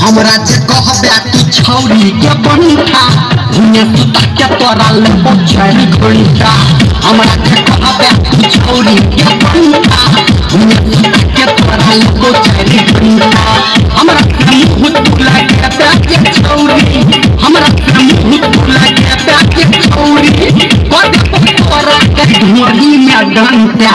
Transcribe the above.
हमरा जे कहबे तू छौरी के बनता। हुने सुता के तोरा ले चार घंटा हमरा जे कहबे तू छौरी के बनता। हुने सुता के तोरा ले चार घंटा हमरा से मुँह फुला के प्याके छौरी। हमरा से मुँह फुला के प्याके छौरी। कद तोरा के ढोली में डंटा।